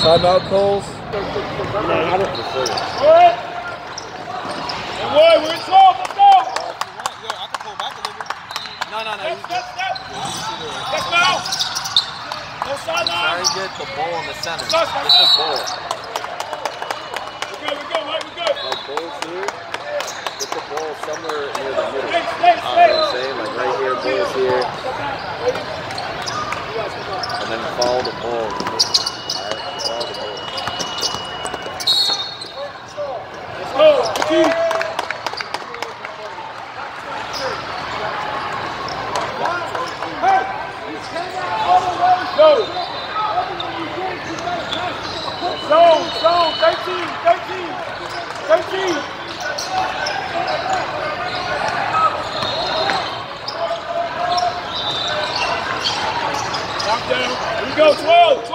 Timeout calls. Good. And Wood, we're in 12. Let's go. No, no, step. Let's go. No sideline. get the ball in the center. Ball. We're good, we're good, good. Ball's here. Ball somewhere near the middle. You know what I'm saying? Like right here, here. And then follow the ball. Alright, follow the ball. Let's go. Keep. Go. Zone, zone, 13, 13, 13. Knock down. Here we go, 12, 12, 12.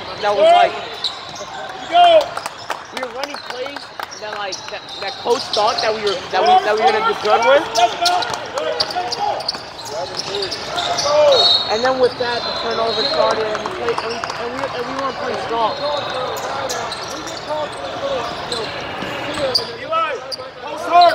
Play that was like we were running plays and then like that, that coach thought that we were that we that we were gonna do good with, and then with that the turnover started and we played and we and we, and we weren't playing strong. Eli, post hard,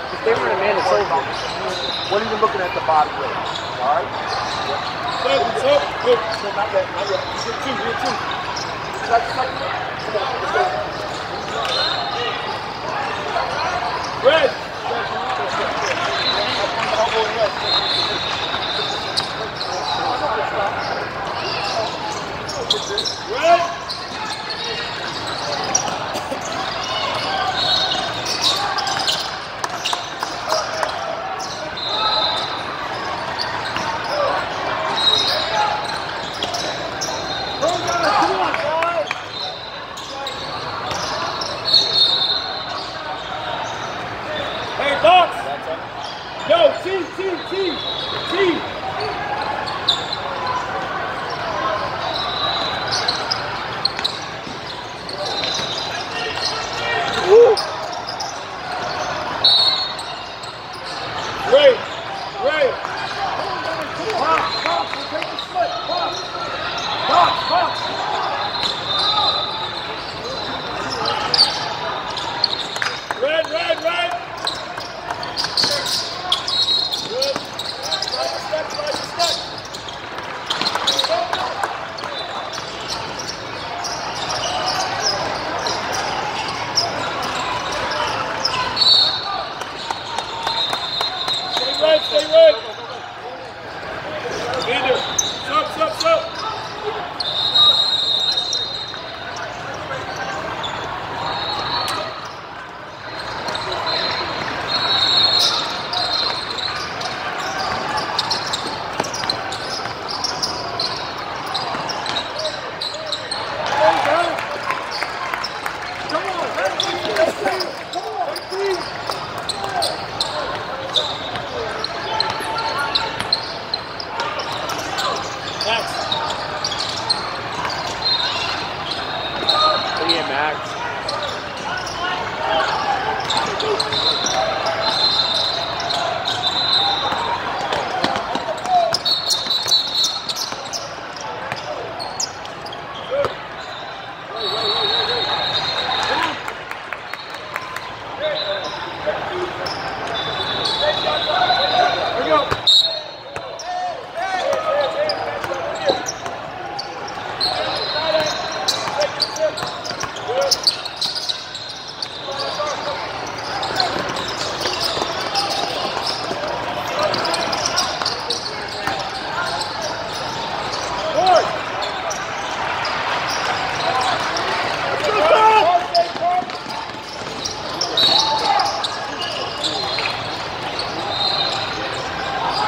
If they run a man, it's over. What are you looking at the bottom with? All right? Good, good, good. No, not yet, not yet. Hit two, hit two. Red. Red.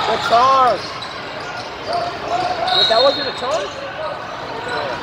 The charge. That wasn't a charge?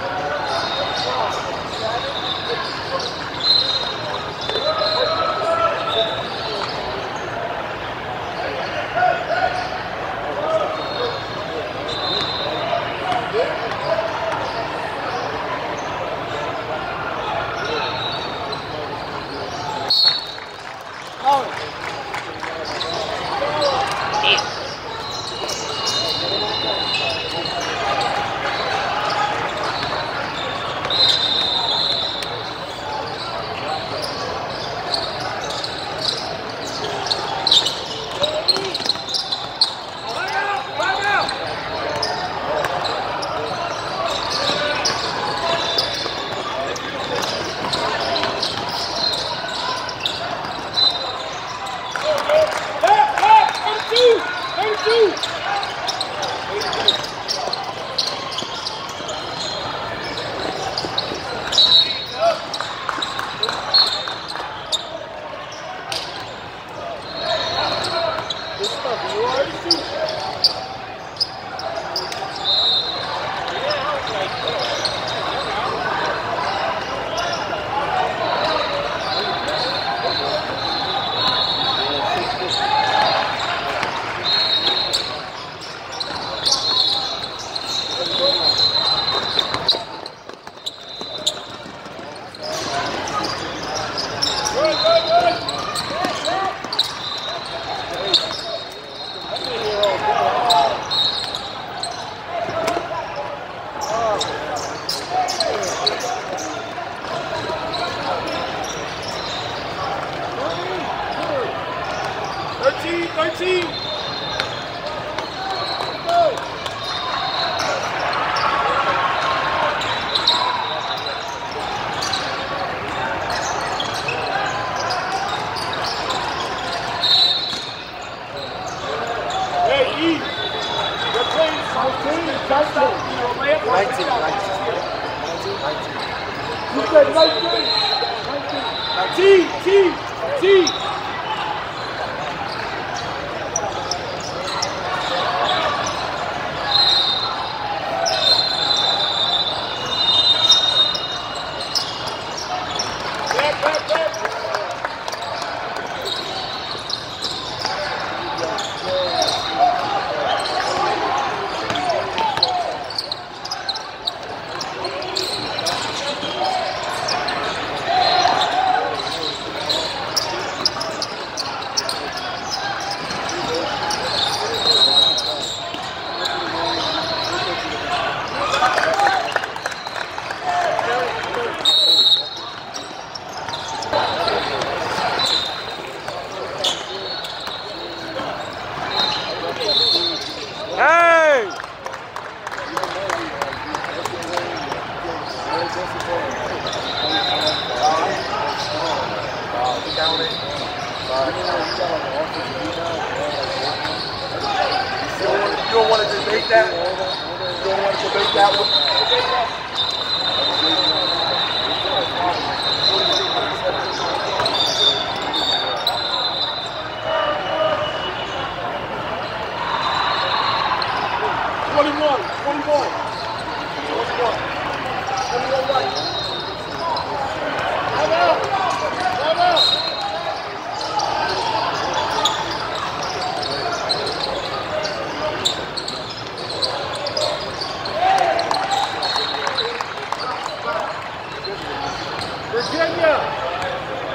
Virginia!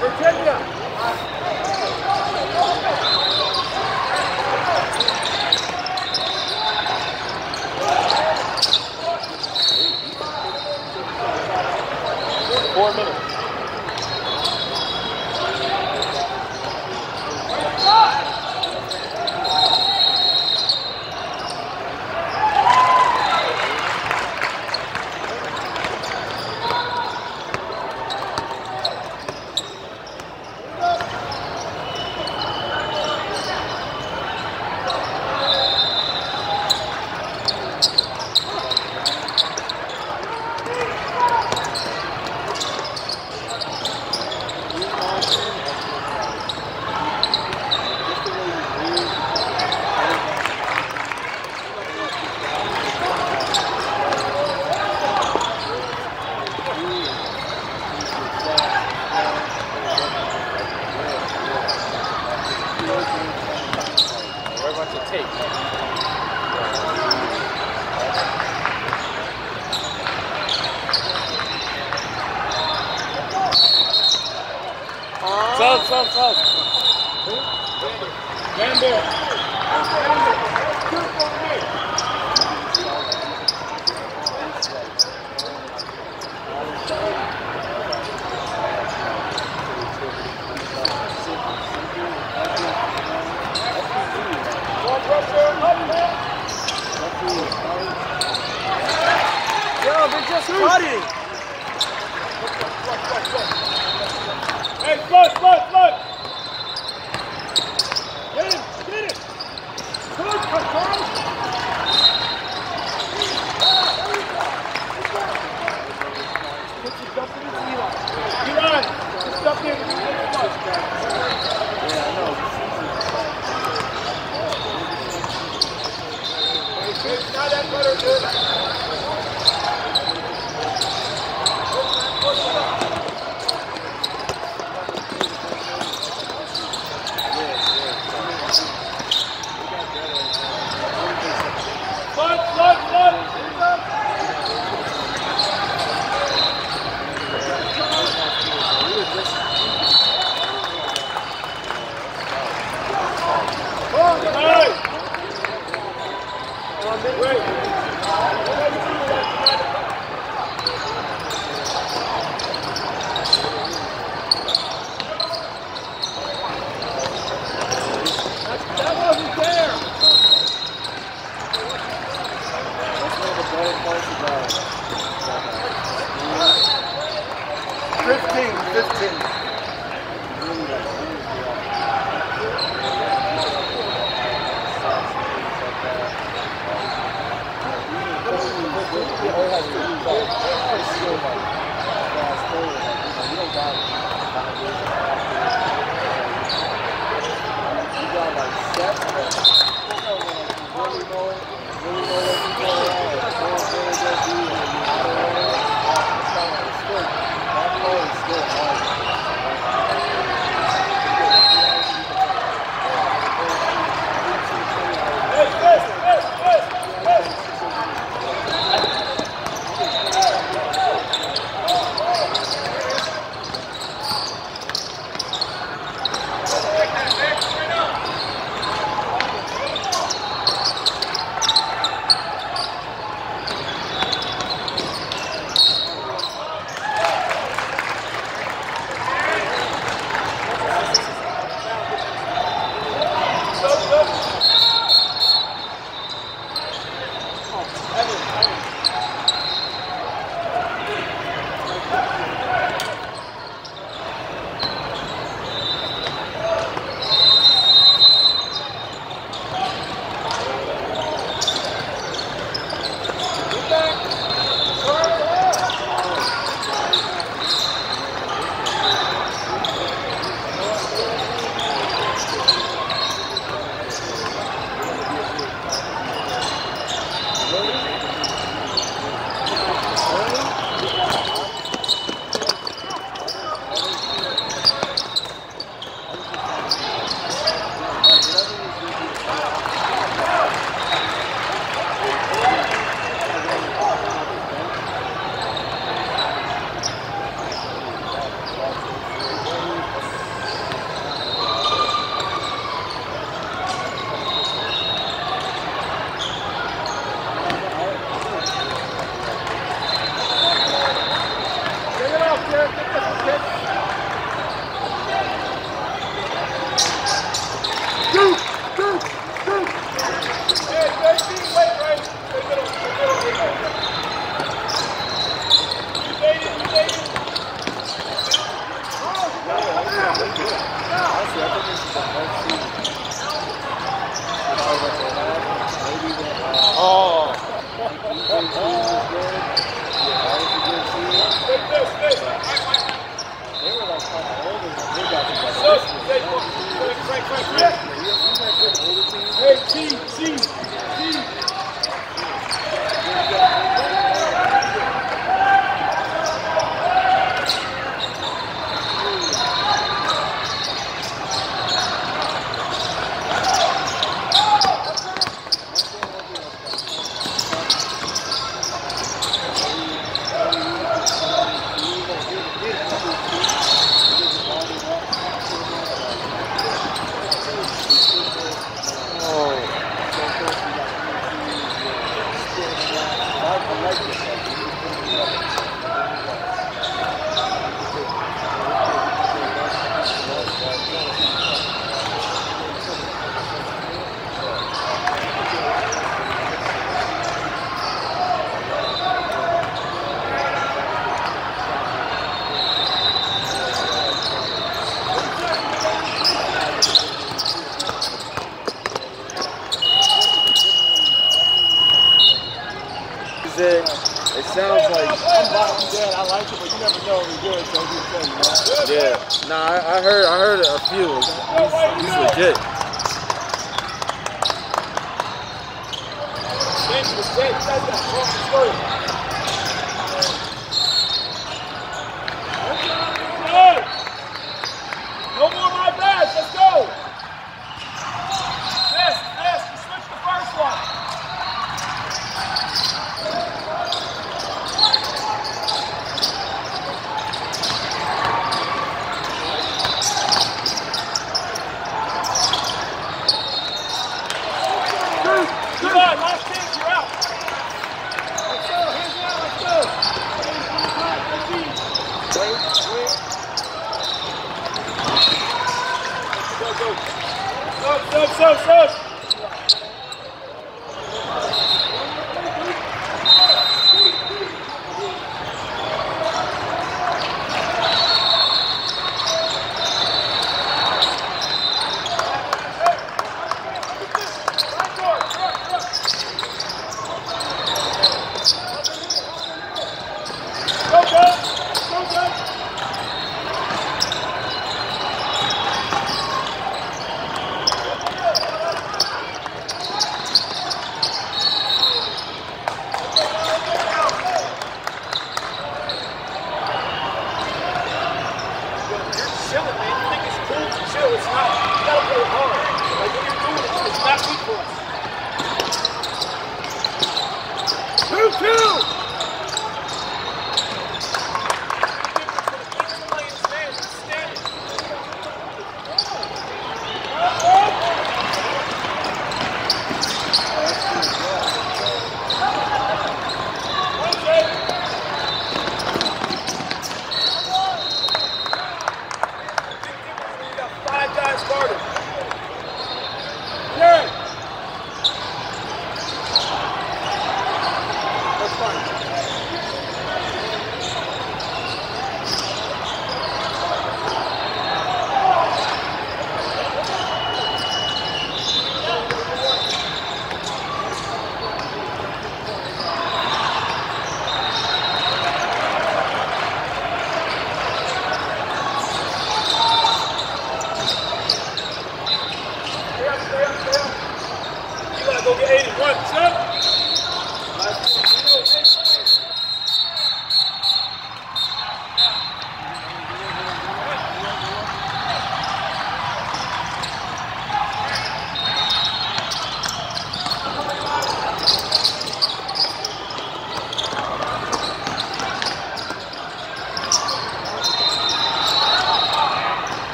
Virginia! We're about to Thank you. Allez, allez.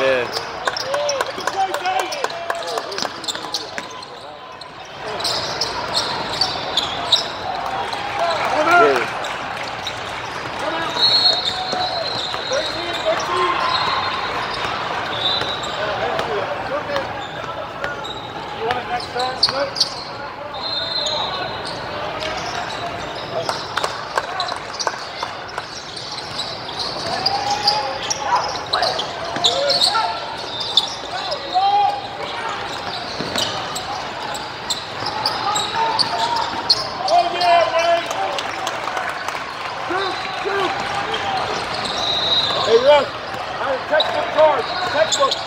Yeah. Yeah. You want it next turn? Oh yeah, Ray! Hey, Russ, I have a textbook card.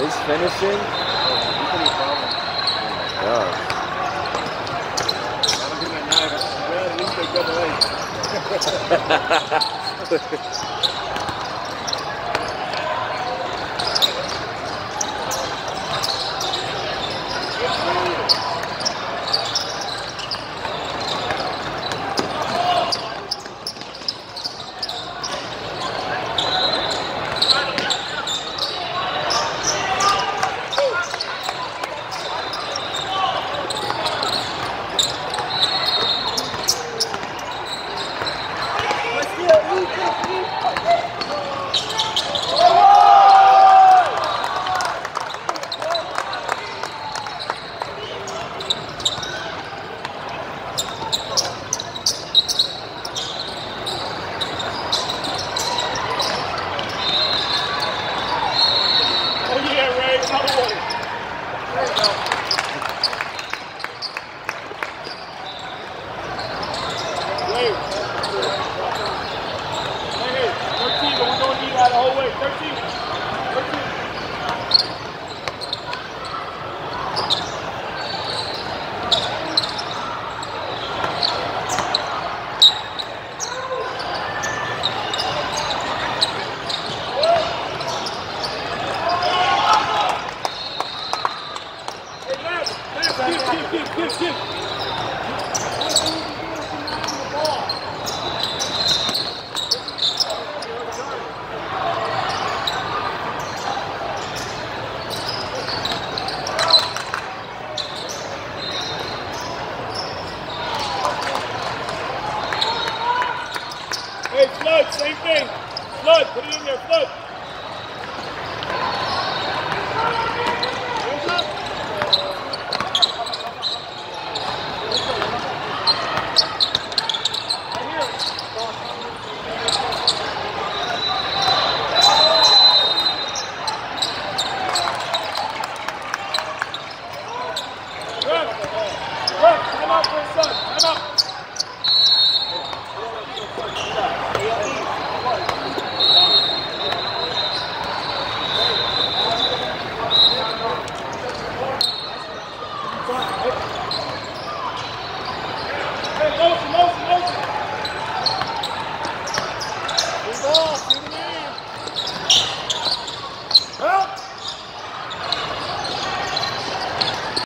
His finishing? Yeah. Oh